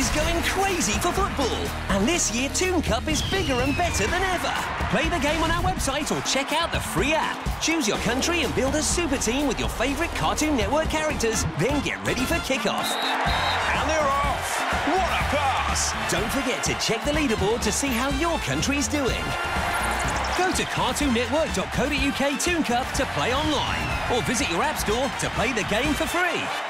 is going crazy for football. And this year, Toon Cup is bigger and better than ever. Play the game on our website or check out the free app. Choose your country and build a super team with your favourite Cartoon Network characters. Then get ready for kickoff. And they're off! What a pass! Don't forget to check the leaderboard to see how your country's doing. Go to cartoonnetwork.co.uk Toon Cup to play online or visit your app store to play the game for free.